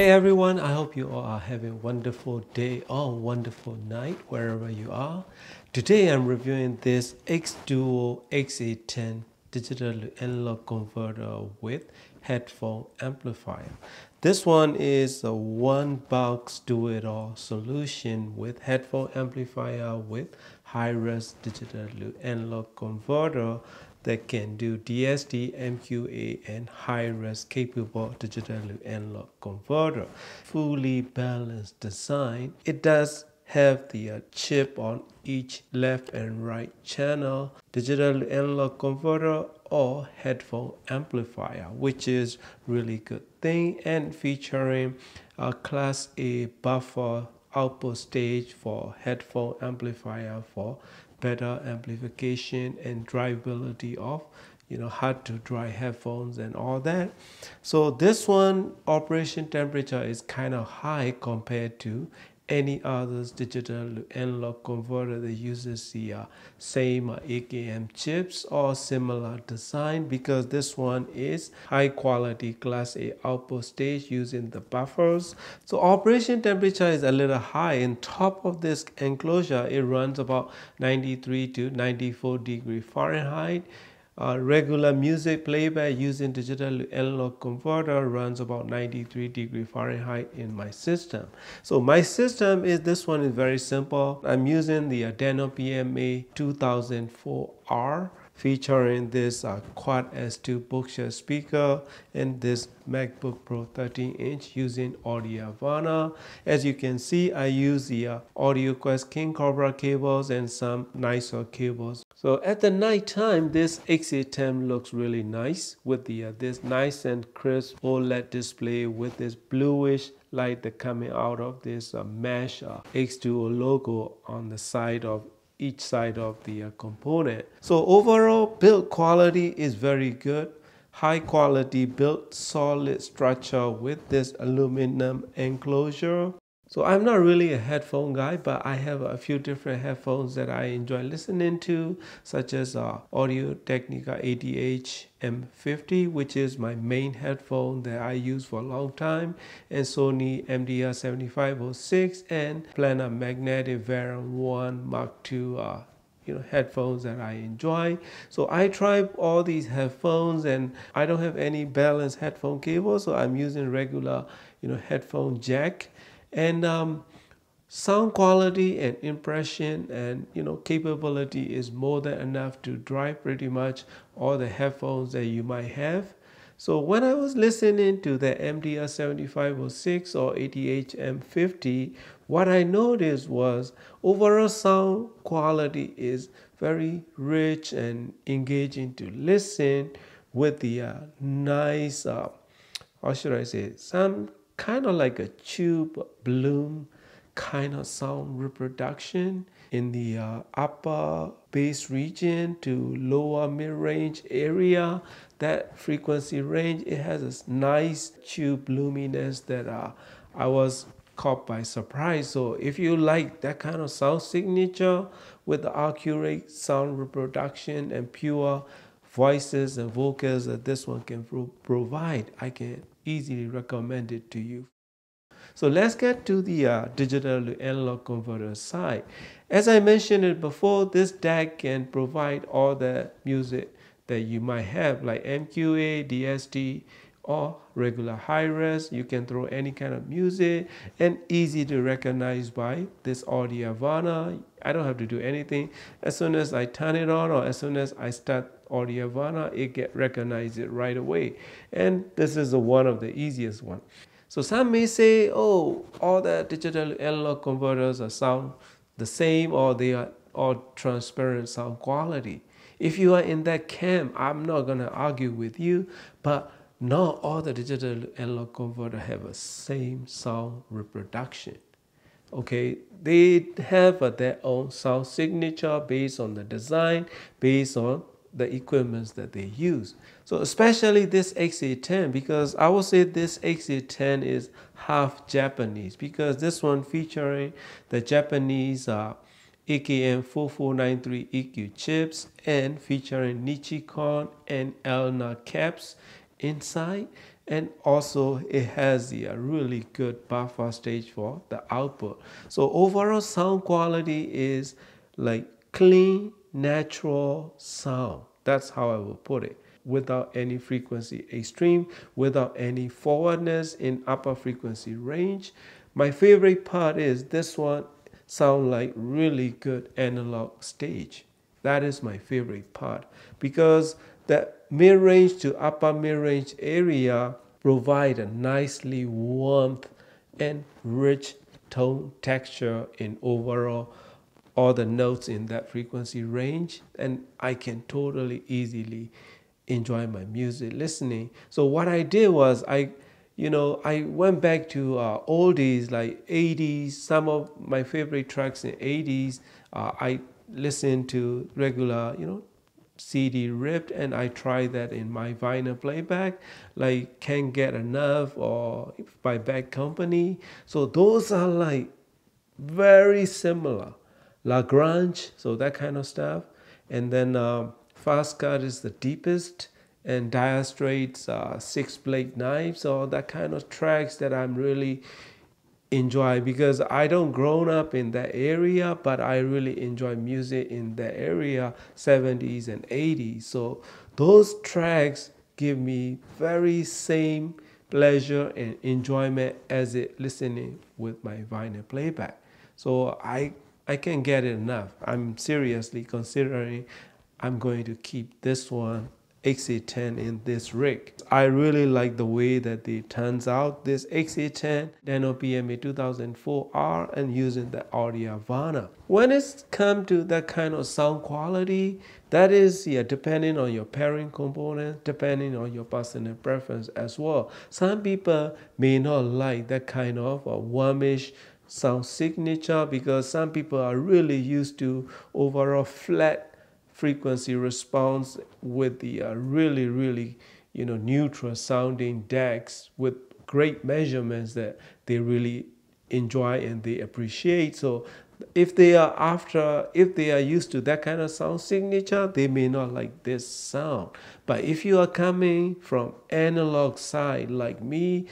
Hey everyone, I hope you all are having a wonderful day or wonderful night wherever you are. Today I'm reviewing this xDuoo XA10 digital analog converter with headphone amplifier. This one is a one box do it all solution with headphone amplifier with high res digital analog converter that can do DSD, MQA, and high-res capable digital analog converter. Fully balanced design. It does have the uh, chip on each left and right channel, digital analog converter or headphone amplifier, which is really good thing and featuring a class A buffer output stage for headphone amplifier for better amplification and drivability of you know hard to dry headphones and all that. So this one operation temperature is kind of high compared to any others digital analog converter that uses the uh, same uh, AKM chips or similar design because this one is high quality class A output stage using the buffers. So operation temperature is a little high. In top of this enclosure, it runs about 93 to 94 degree Fahrenheit uh, regular music playback using digital analog converter runs about 93 degree Fahrenheit in my system. So my system is this one is very simple. I'm using the Denon PMA 2004R featuring this uh, Quad S2 bookshelf speaker and this MacBook Pro 13 inch using Audirvana. As you can see, I use the uh, AudioQuest King Cobra cables and some nicer cables. So at the night time, this XA10 looks really nice with the uh, this nice and crisp OLED display with this bluish light that coming out of this uh, mesh uh, xDuoo logo on the side of each side of the uh, component. So overall build quality is very good. High quality built solid structure with this aluminum enclosure. So I'm not really a headphone guy, but I have a few different headphones that I enjoy listening to, such as uh, Audio Technica ADH M50, which is my main headphone that I use for a long time, and Sony MDR 7506 and Planar Magnetic Verum 1 Mark II uh, you know headphones that I enjoy. So I try all these headphones and I don't have any balanced headphone cable, so I'm using regular you know headphone jack and um, sound quality and impression and you know capability is more than enough to drive pretty much all the headphones that you might have. So when I was listening to the MDR 7506 or ATH-M50 what I noticed was overall sound quality is very rich and engaging to listen with the uh, nice uh, how should I say some kind of like a tube bloom kind of sound reproduction in the uh, upper bass region to lower mid-range area. That frequency range it has a nice tube bloominess that uh, i was caught by surprise. So if you like that kind of sound signature with the accurate sound reproduction and pure voices and vocals that this one can pro provide i can easily recommend it to you. So let's get to the uh, digital to analog converter side. As I mentioned it before, this DAC can provide all the music that you might have like MQA, DSD, or regular high res. You can throw any kind of music and easy to recognize by this Audirvana. I don't have to do anything. As soon as I turn it on or as soon as I start Audirvana, it get recognize it right away. And this is the one of the easiest one. So some may say, oh, all the digital analog converters are sound the same or they are all transparent sound quality. If you are in that camp, I'm not gonna argue with you, but not all the digital analog converter have a same sound reproduction okay they have their own sound signature based on the design based on the equipments that they use so especially this xa10 because i would say this xa10 is half japanese because this one featuring the japanese uh, AKM 4493 EQ chips and featuring Nichicon and Elna caps inside and also it has a uh, really good buffer stage for the output. So overall sound quality is like clean, natural sound. That's how I will put it. Without any frequency extreme, without any forwardness in upper frequency range. My favorite part is this one sound like really good analog stage. That is my favorite part because that mid-range to upper mid-range area provide a nicely warmth and rich tone texture in overall all the notes in that frequency range and I can totally easily enjoy my music listening. So what I did was I you know, I went back to uh, oldies like 80s, some of my favorite tracks in 80s. Uh, I listened to regular, you know, CD ripped and I tried that in my vinyl playback, like Can't Get Enough or by Bad Company. So those are like very similar. La Grange, so that kind of stuff. And then um, Fast Cut is the deepest and Dire Straits, uh, Six Blade Knives, all that kind of tracks that I'm really enjoy because I don't grown up in that area, but I really enjoy music in that area, 70s and 80s. So those tracks give me very same pleasure and enjoyment as it listening with my vinyl playback. So I I can't get enough. I'm seriously considering I'm going to keep this one XA10 in this rig. I really like the way that it turns out this XA10 Nano PMA 2004R and using the Audirvana. When it's come to that kind of sound quality, that is yeah, depending on your pairing component, depending on your personal preference as well. Some people may not like that kind of a warmish sound signature because some people are really used to overall flat frequency response with the uh, really, really, you know, neutral sounding DACs with great measurements that they really enjoy and they appreciate. So if they are after, if they are used to that kind of sound signature, they may not like this sound. But if you are coming from analog side like me,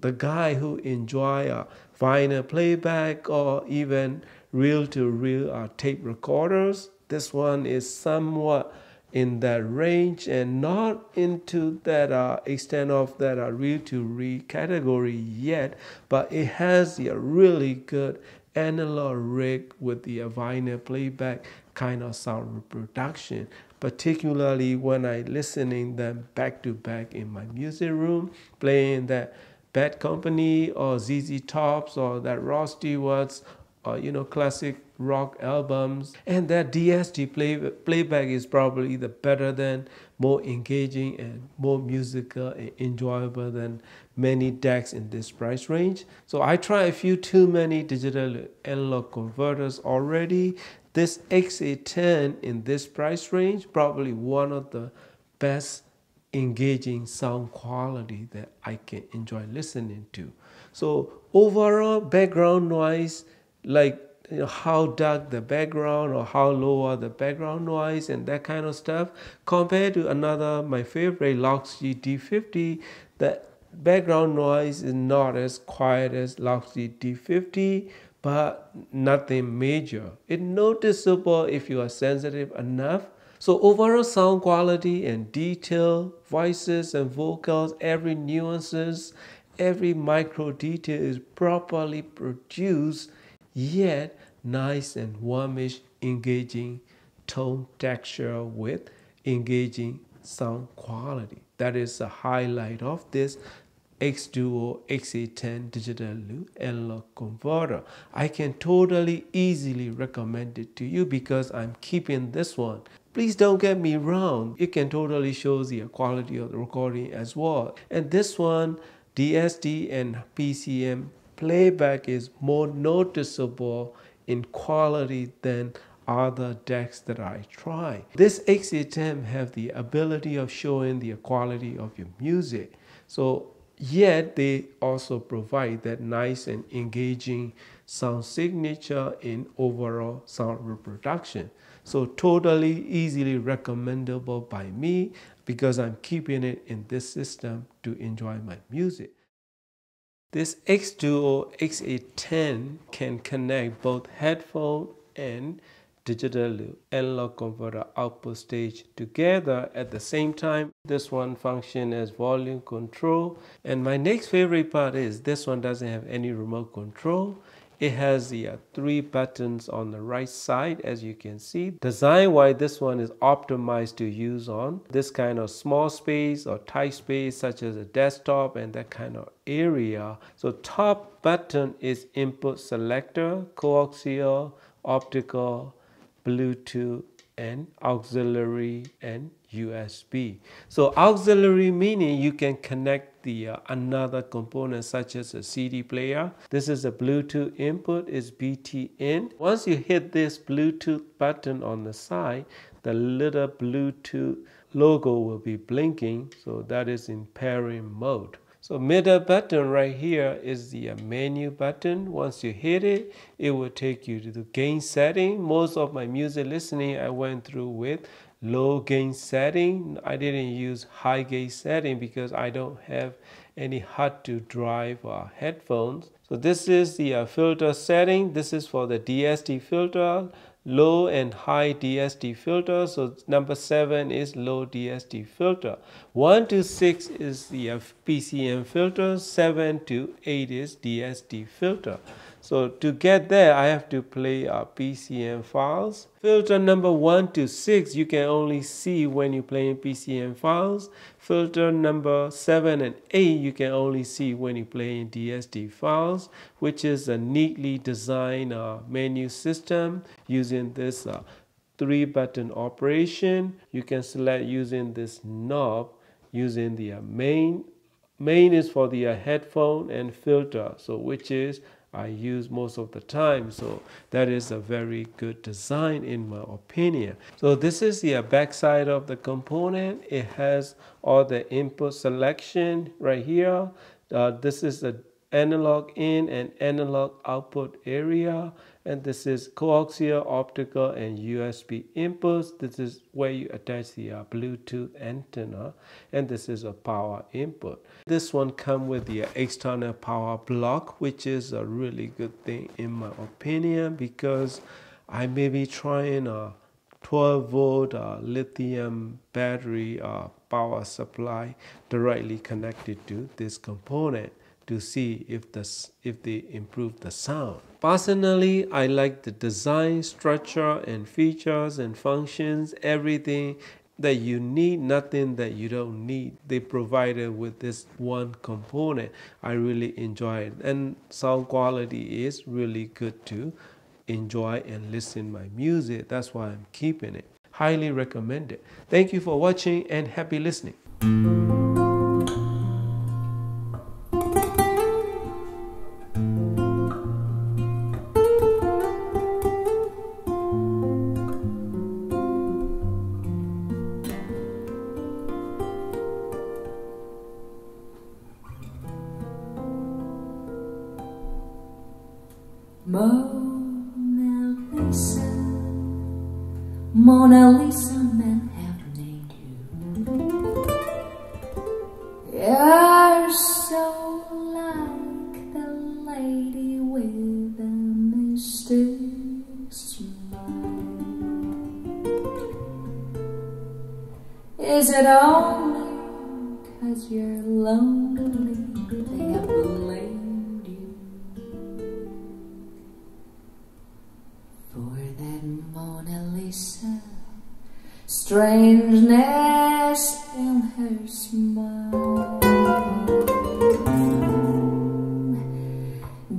the guy who enjoy a vinyl playback or even reel-to-reel uh, tape recorders, this one is somewhat in that range and not into that uh, extent of that uh, reel to reel category yet, but it has a really good analog rig with the vinyl playback kind of sound reproduction particularly when I listening them back to back in my music room, playing that Bad Company or ZZ Tops or that Rod Stewart's or you know classic rock albums. And that DSD play, playback is probably the better than more engaging and more musical and enjoyable than many DACs in this price range. So I tried a few too many digital analog converters already. This XA10 in this price range probably one of the best engaging sound quality that I can enjoy listening to. So overall background noise like you know, how dark the background or how low are the background noise and that kind of stuff compared to another my favorite Loxjie D50 the background noise is not as quiet as Loxjie D50 but nothing major. It's noticeable if you are sensitive enough so overall sound quality and detail voices and vocals every nuances every micro detail is properly produced yet nice and warmish, engaging tone texture with engaging sound quality. That is the highlight of this xDuoo XA10 digital analog converter. I can totally easily recommend it to you because I'm keeping this one. Please don't get me wrong, it can totally show the quality of the recording as well. And this one, DSD and PCM playback is more noticeable in quality than other DACs that I try. This XA10 have the ability of showing the quality of your music. So yet they also provide that nice and engaging sound signature in overall sound reproduction. So totally easily recommendable by me because I'm keeping it in this system to enjoy my music. This xDuoo XA10 can connect both headphone and digital analog converter output stage together at the same time. This one function as volume control. And my next favorite part is this one doesn't have any remote control. It has the uh, three buttons on the right side as you can see. Design wise this one is optimized to use on this kind of small space or tight space such as a desktop and that kind of area. So top button is input selector, coaxial, optical, Bluetooth and auxiliary and USB. So auxiliary meaning you can connect the uh, another component such as a CD player. This is a Bluetooth input is BTN. Once you hit this Bluetooth button on the side, the little Bluetooth logo will be blinking. So that is in pairing mode. So middle button right here is the uh, menu button. Once you hit it, it will take you to the gain setting. Most of my music listening I went through with low gain setting. I didn't use high gain setting because I don't have any hard to drive uh, headphones. So this is the uh, filter setting. This is for the DSD filter low and high DSD filter. So number seven is low DSD filter. One to six is the PCM filter. Seven to eight is DSD filter. So to get there, I have to play uh, PCM files. Filter number 1 to 6, you can only see when you play in PCM files. Filter number 7 and 8, you can only see when you play in DSD files, which is a neatly designed uh, menu system using this uh, three button operation. You can select using this knob using the uh, main. Main is for the uh, headphone and filter, so which is I use most of the time. So that is a very good design in my opinion. So this is the back side of the component. It has all the input selection right here. Uh, this is the analog in and analog output area and this is coaxial optical and USB inputs. This is where you attach the uh, Bluetooth antenna and this is a power input. This one come with the external power block which is a really good thing in my opinion because I may be trying a 12 volt uh, lithium battery uh, power supply directly connected to this component to see if the if they improve the sound. Personally, I like the design, structure, and features and functions, everything that you need, nothing that you don't need. They provided with this one component. I really enjoy it, and sound quality is really good to enjoy and listen my music. That's why I'm keeping it. Highly recommended. Thank you for watching and happy listening. Smile.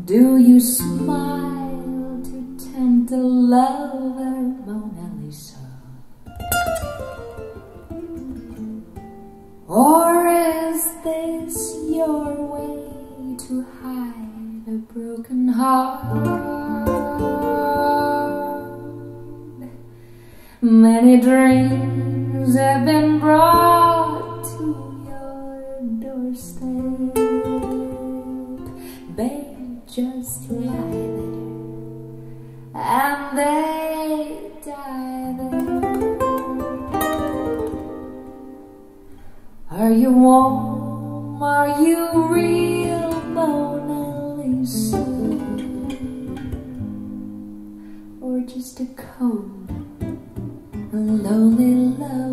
Do you smile to tempt the lover, Mona Lisa? Or is this your way to hide a broken heart? Many dreams have been brought just lie there and they die there. Are you warm? Are you real, Mona Lisa? Or just a cold, lonely love?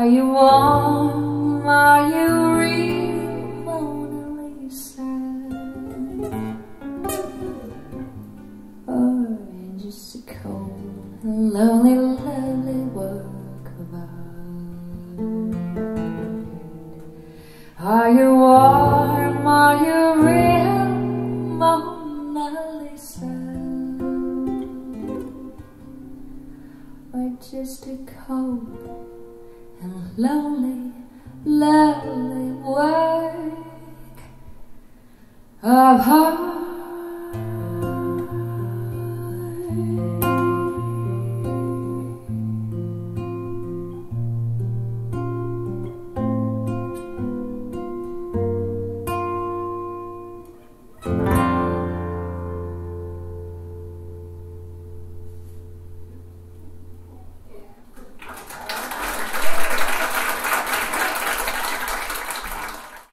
Are you warm? Are you real, Mona Lisa? Or just a cold, lonely, lovely work of art?